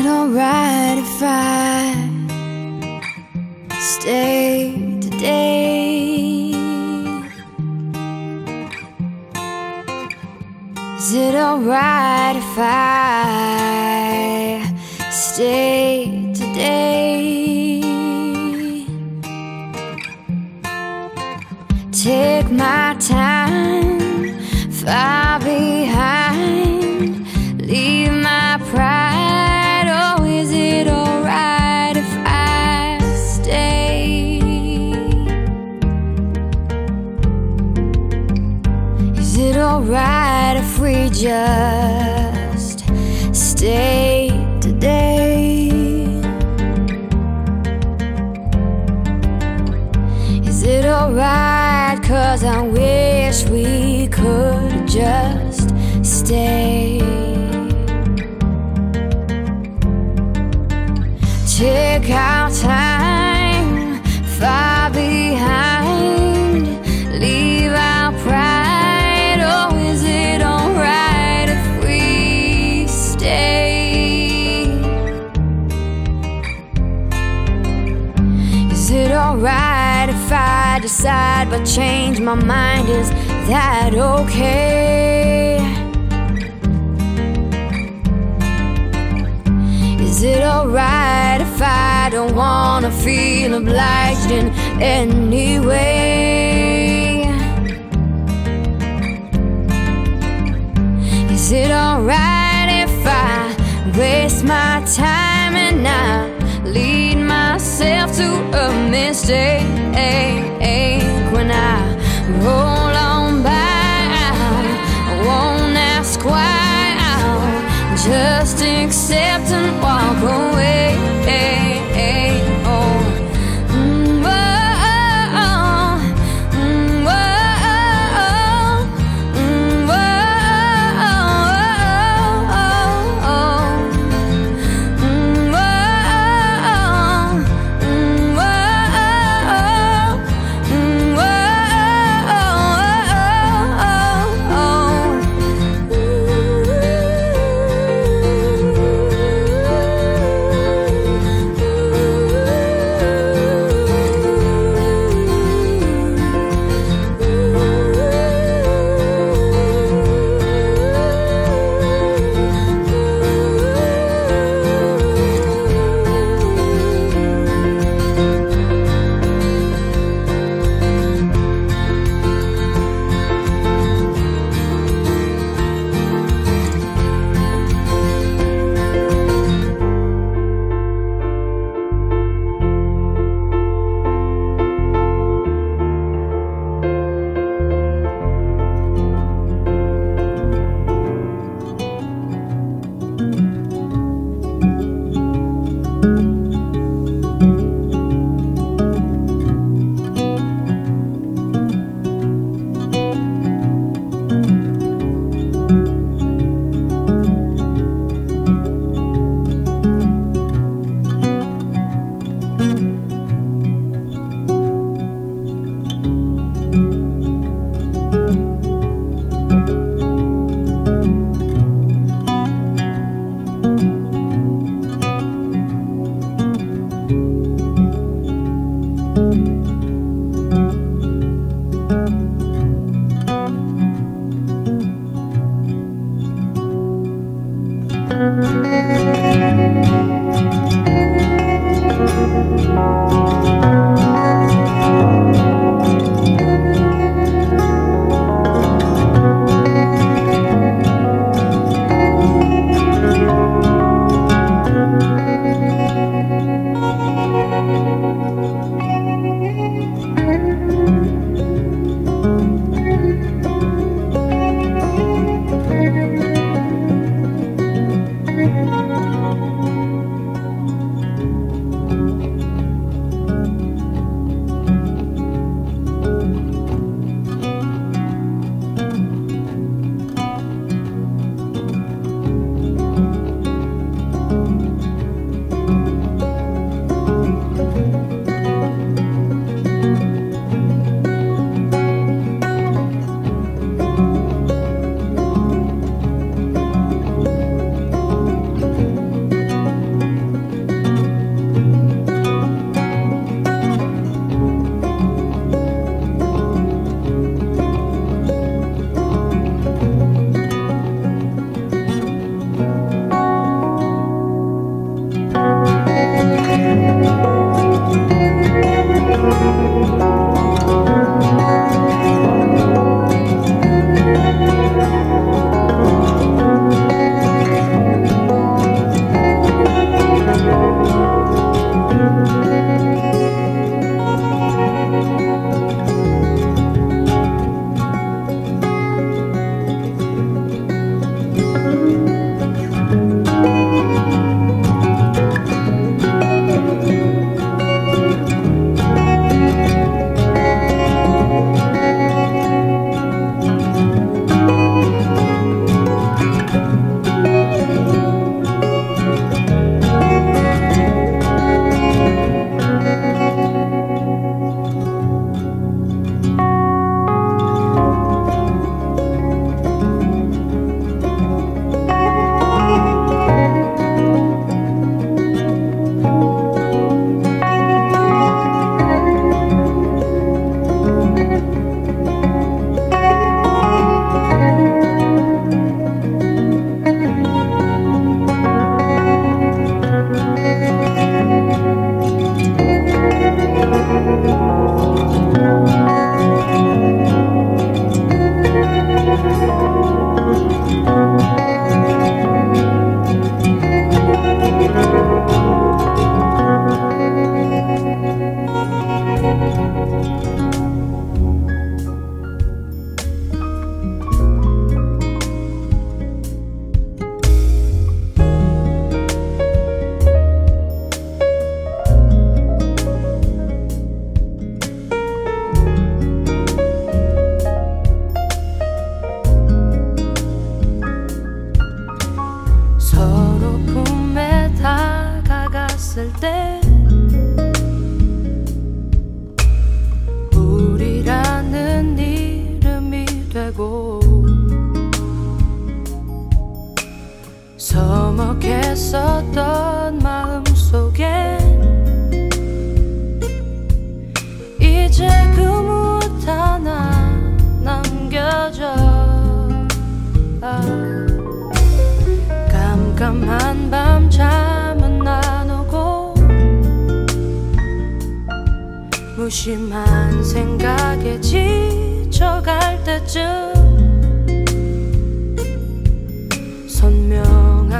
it alright if I stay today? Is it alright if I that okay? Is it alright if I don't wanna feel obliged in any way? Is it alright if I waste my time and I lead myself to a mistake?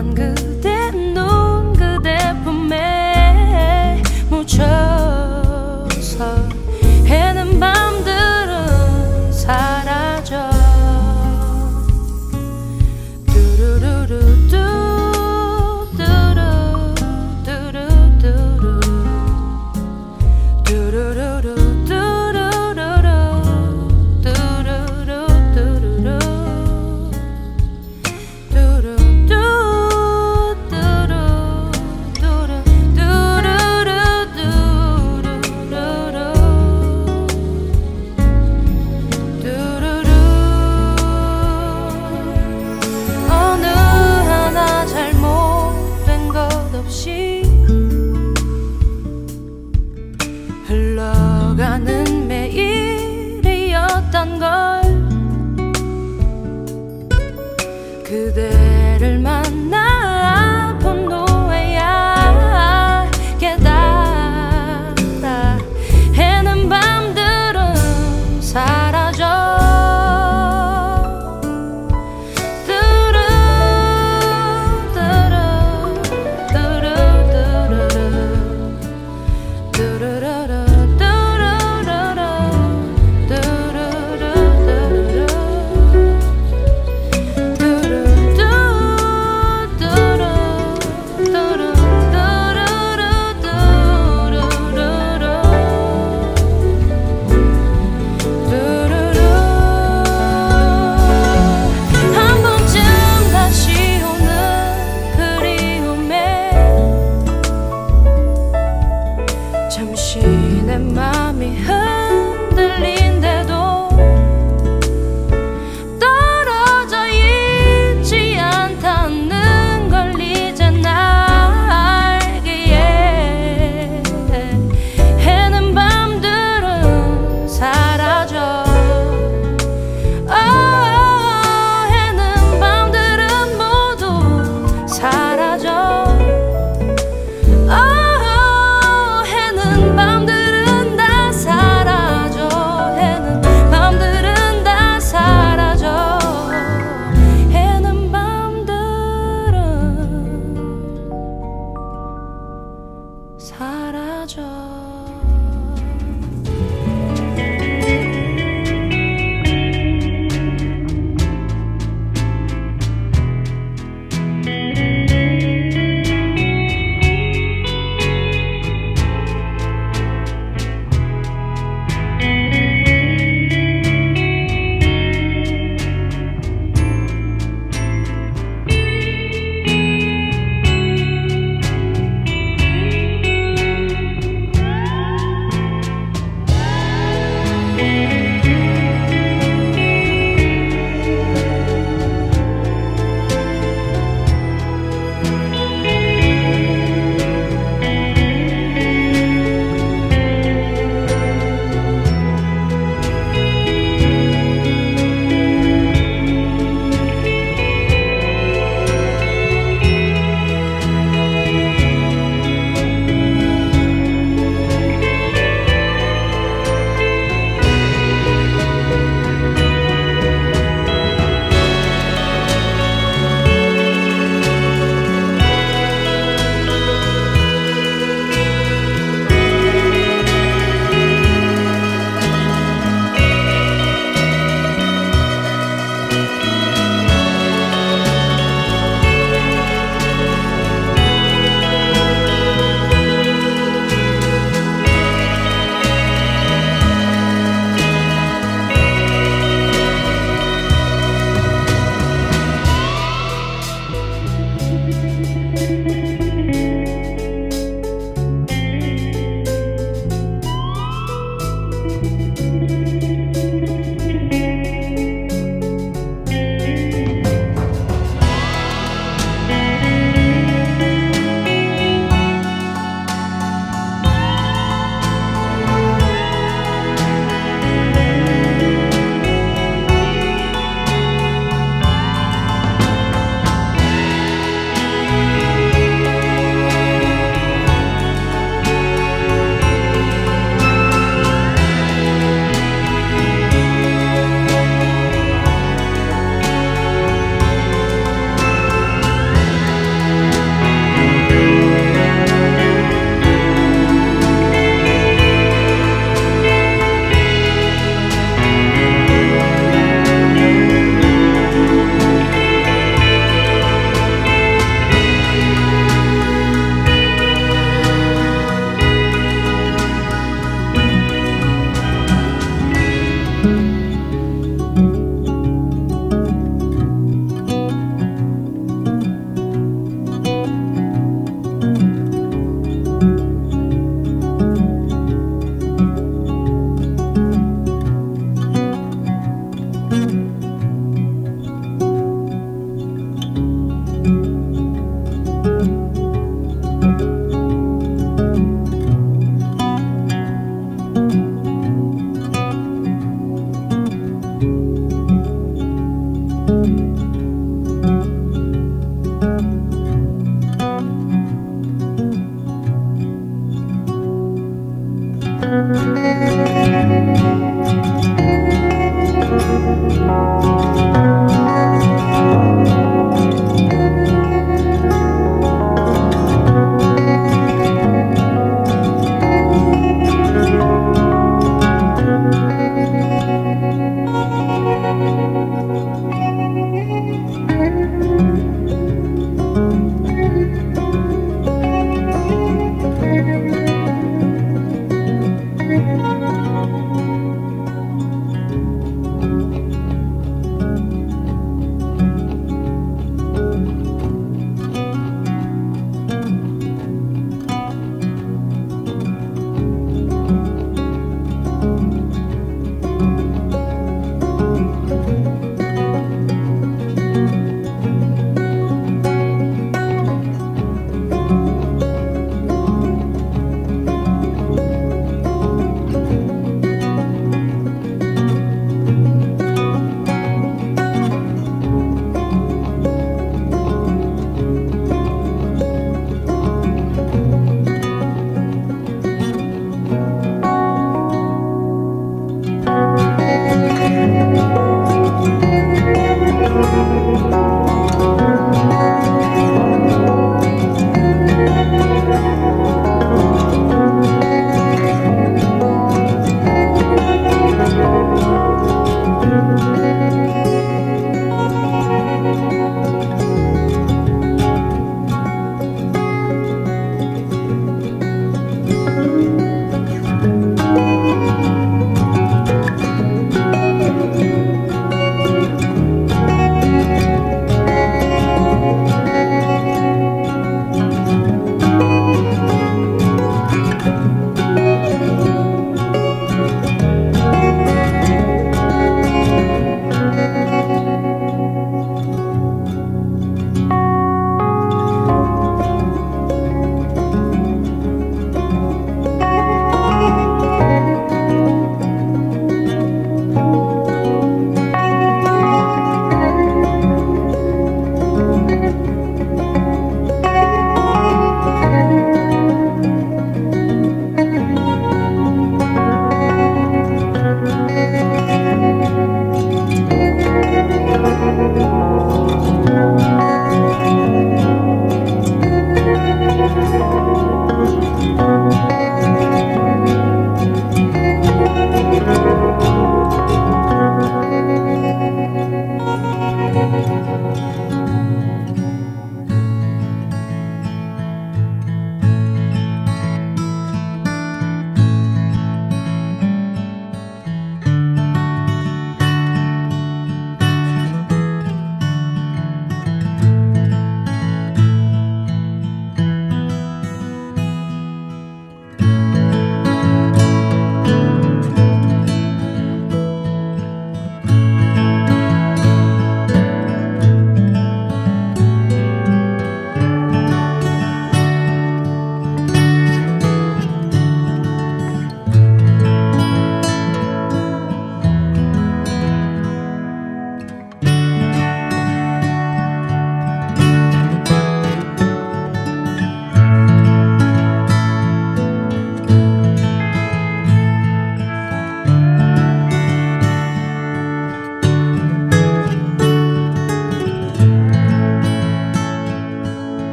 난 그.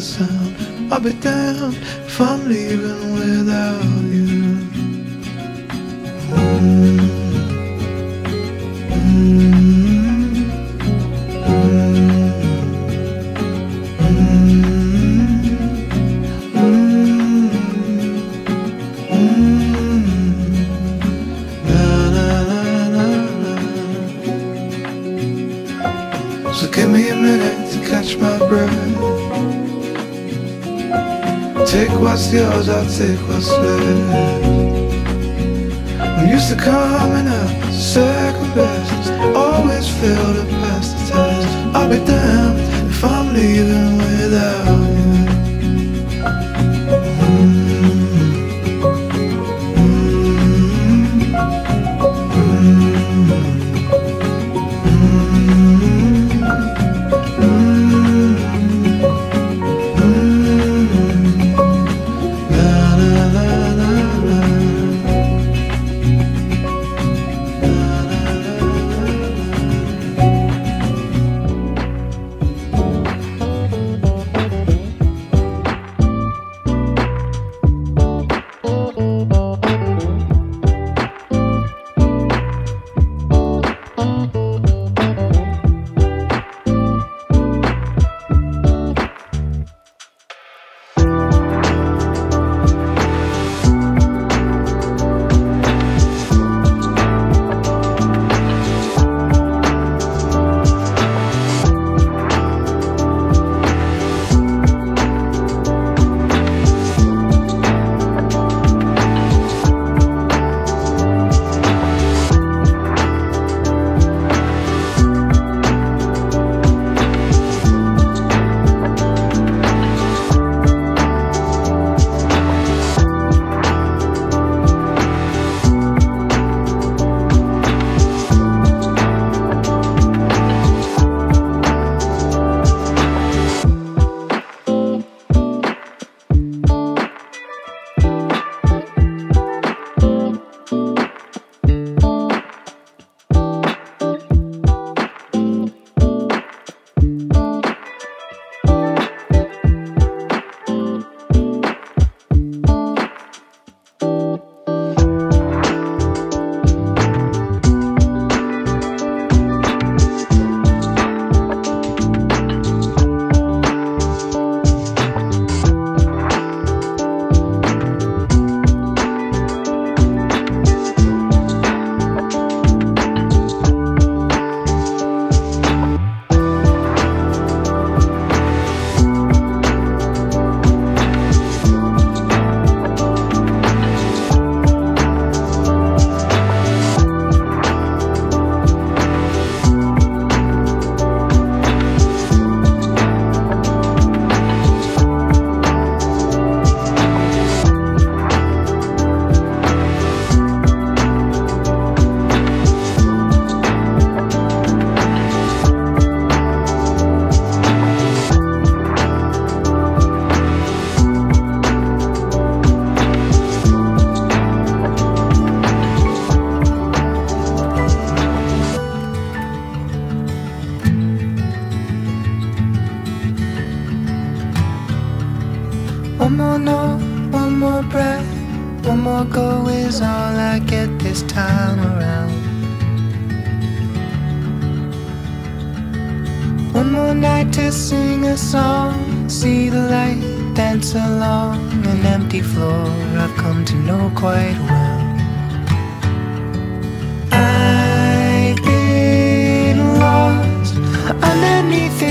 the sound. I'll be down if I'm leaving.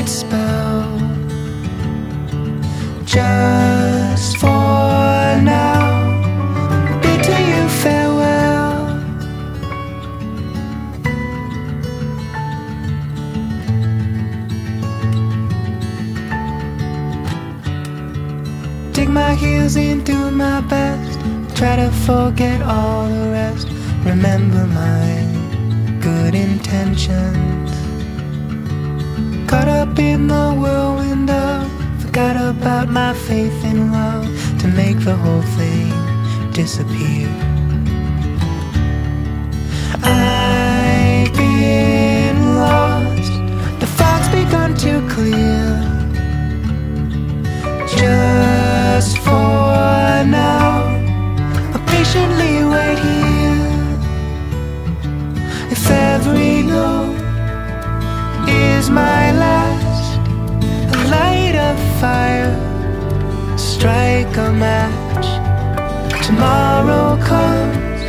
spell. Just for now bidding you farewell. Dig my heels in do my best. Try to forget all the rest. Remember my good intentions. Caught up in the whirlwind of Forgot about my faith in love To make the whole thing disappear. I've been lost. The fog's begun to clear. Just for now I'll patiently wait here. If every note my last light a fire. Strike a match. Tomorrow comes.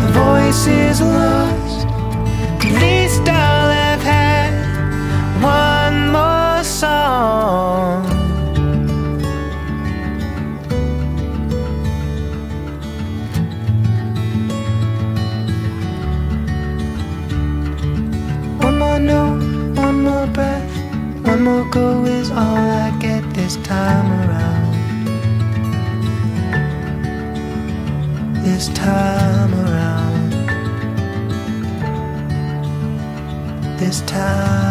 The voice is lost. At least I'll have had. One more song. Chemical is all I get this time around. This time around. This time.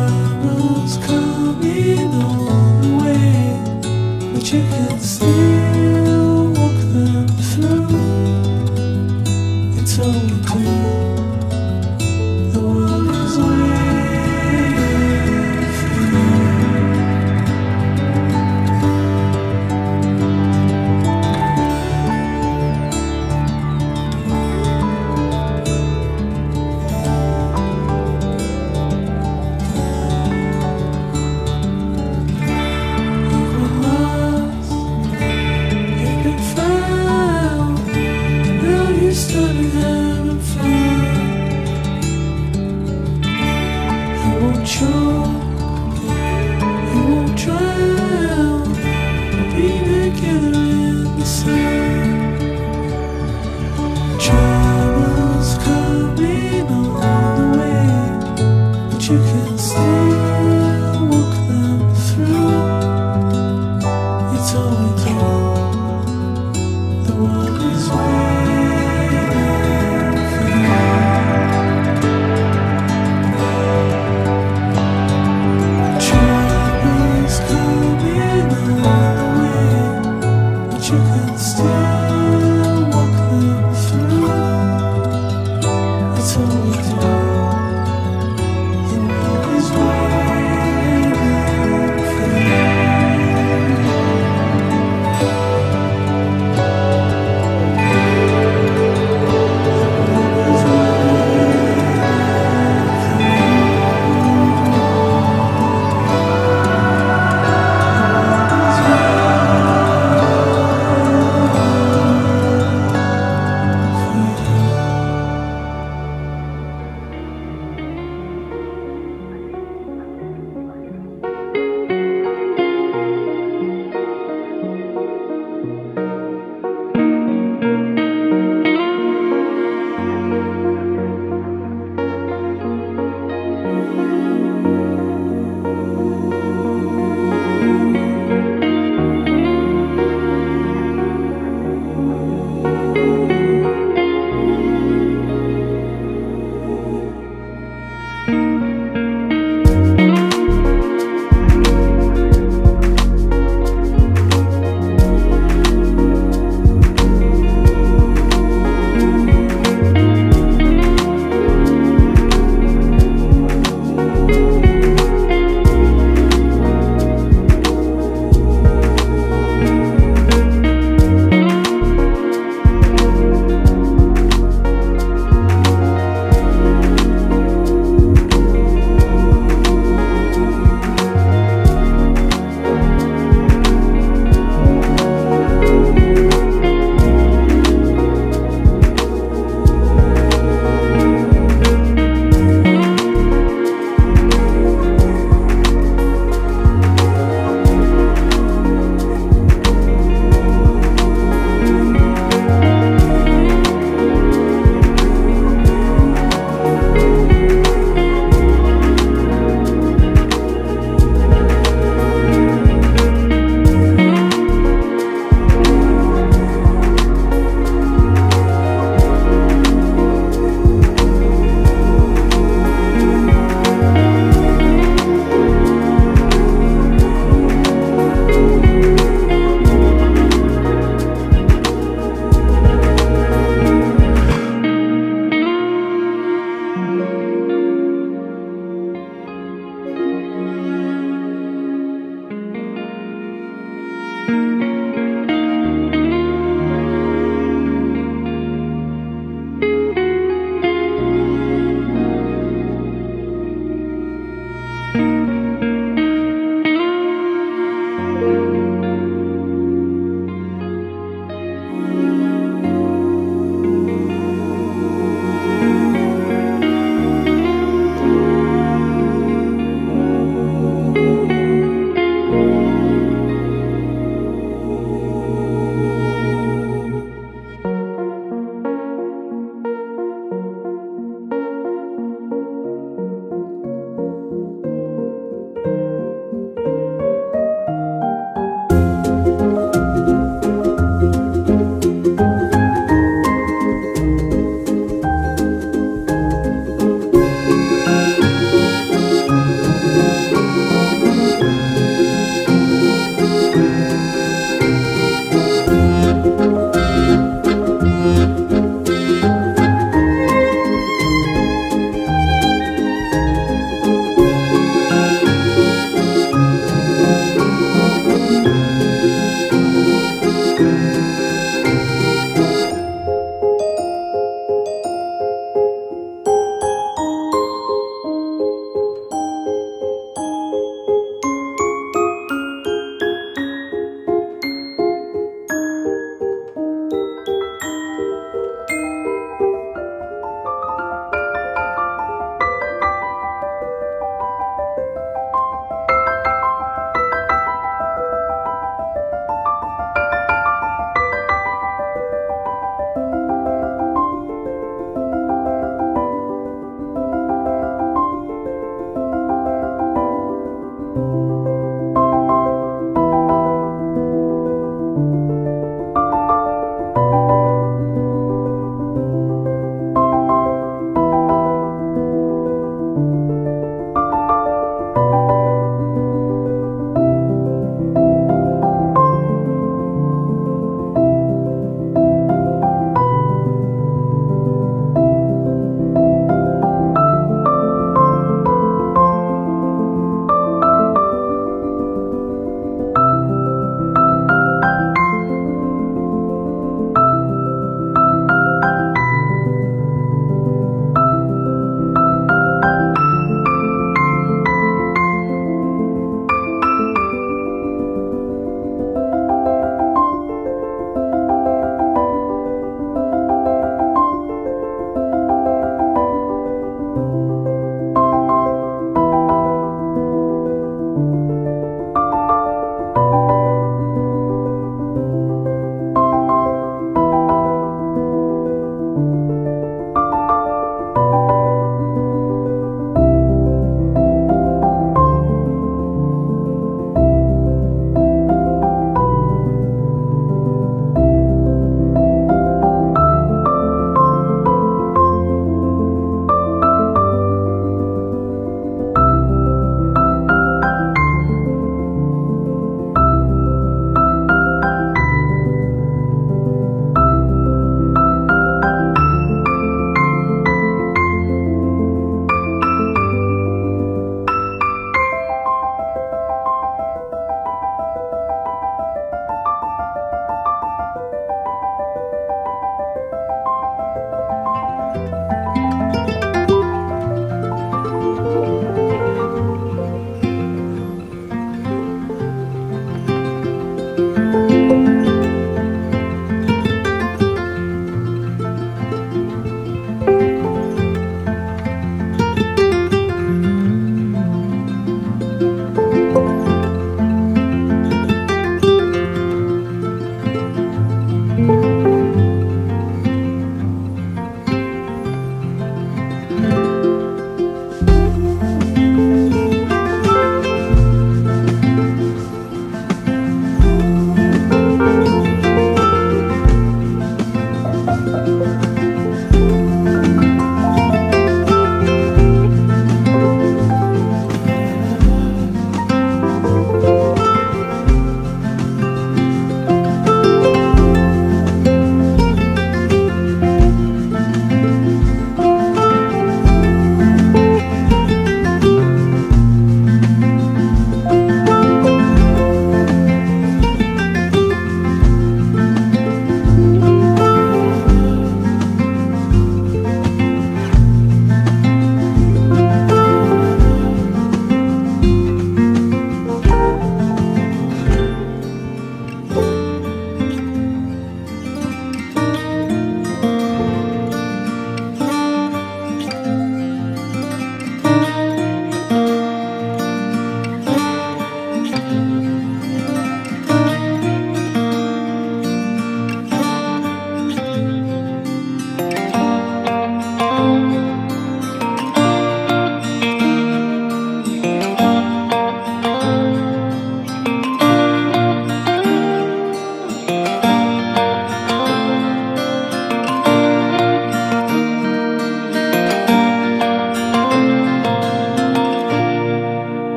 Troubles coming on the way, but you can still.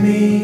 Me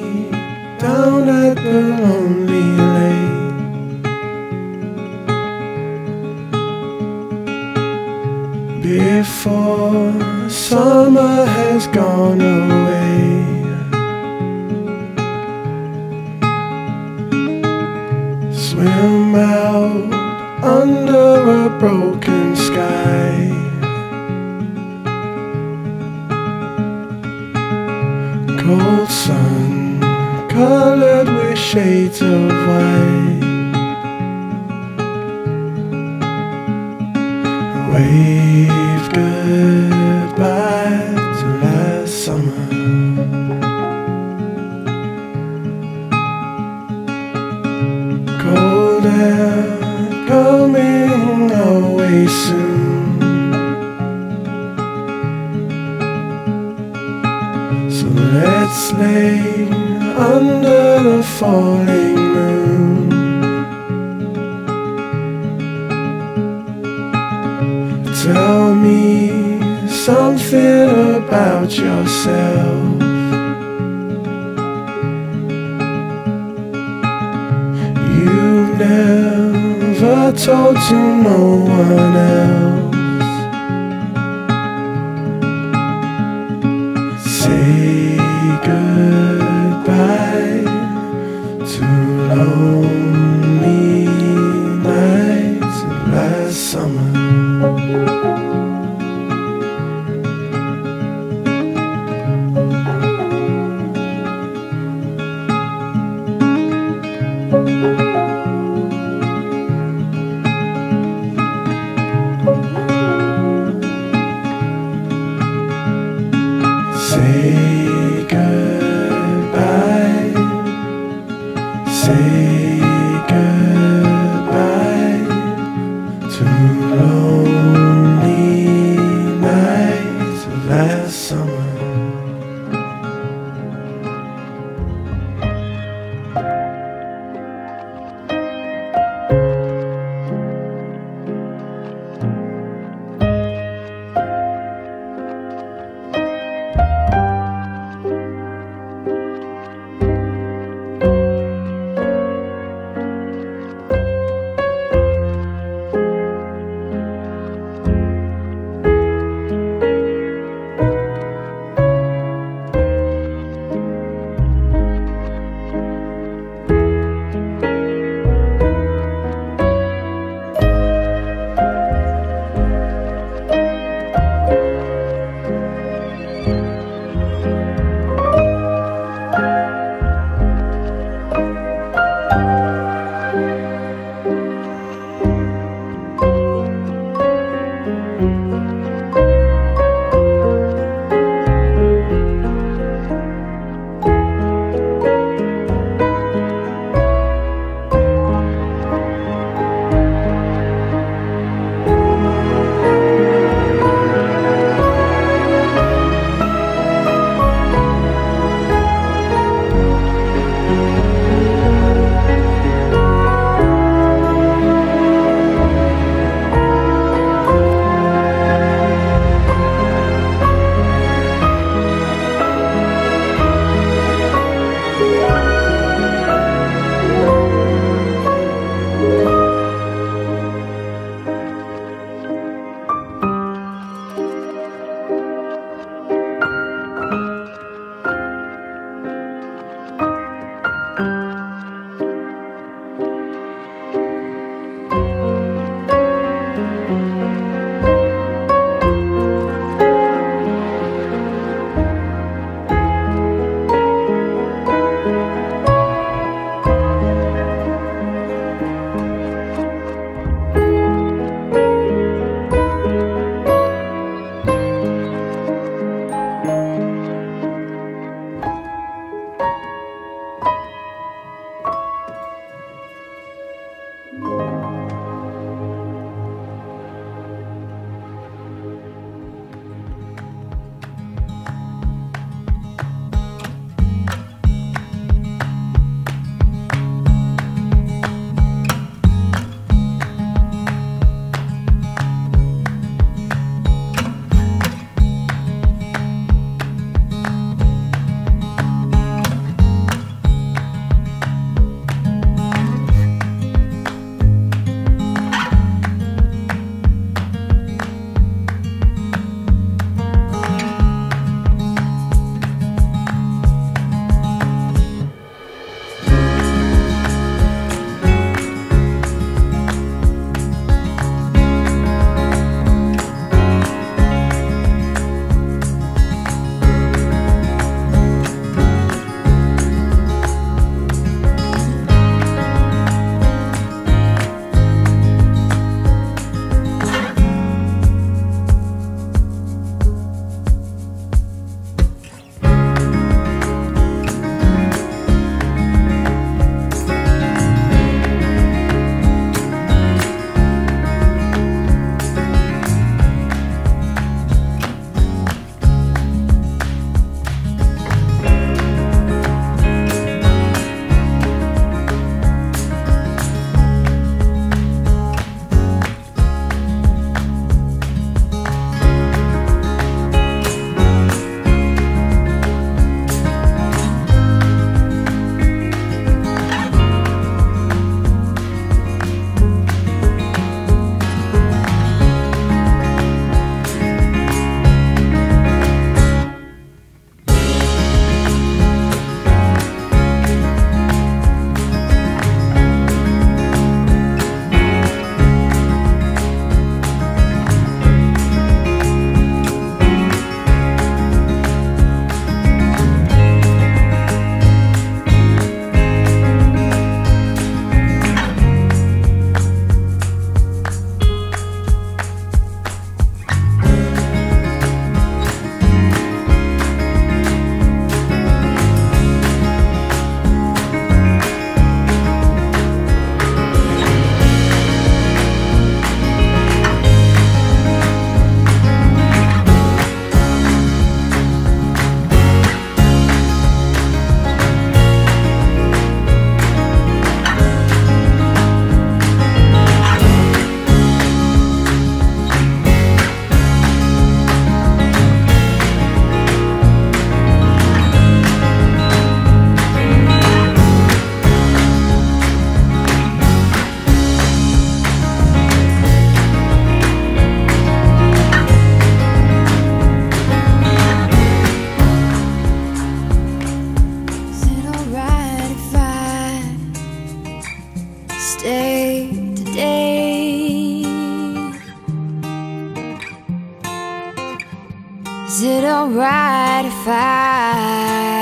Is it alright if I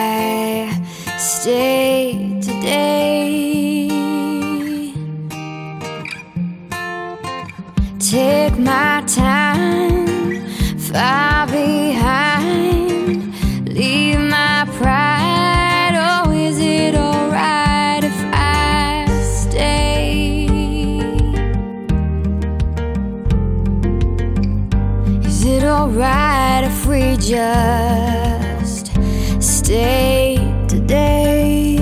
stay today? Take my time just stay today?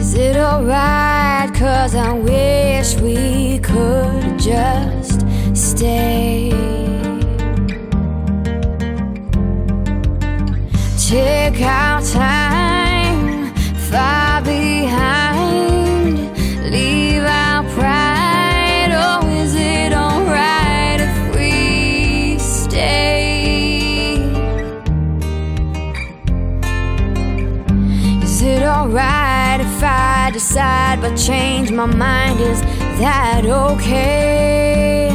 Is it alright? Cause I wish we could just stay. Change my mind? Is that okay?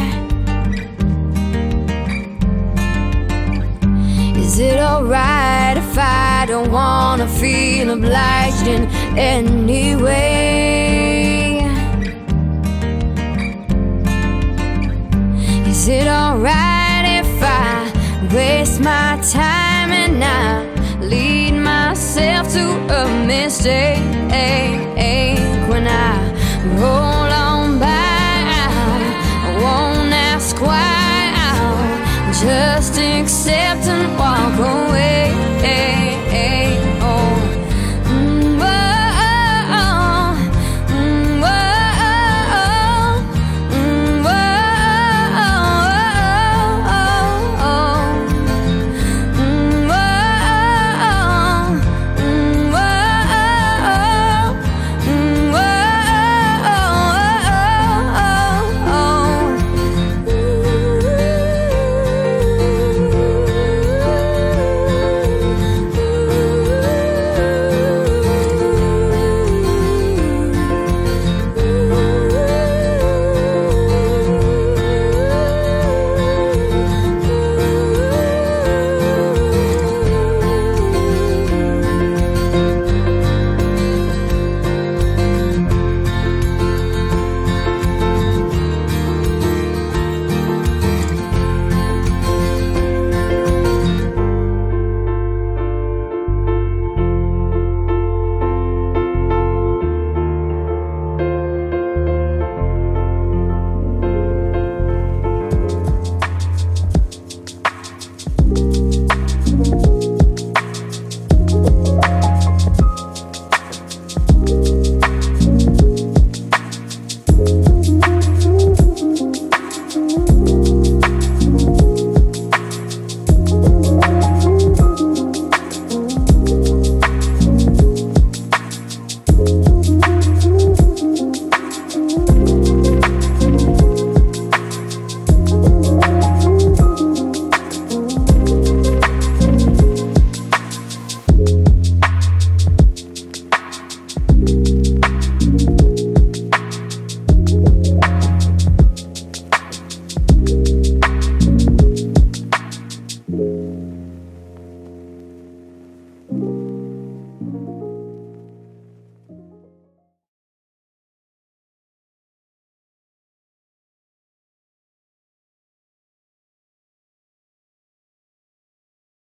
Is it alright if I don't wanna feel obliged in any way? Is it alright if I waste my time and I lead myself to a mistake? walk away.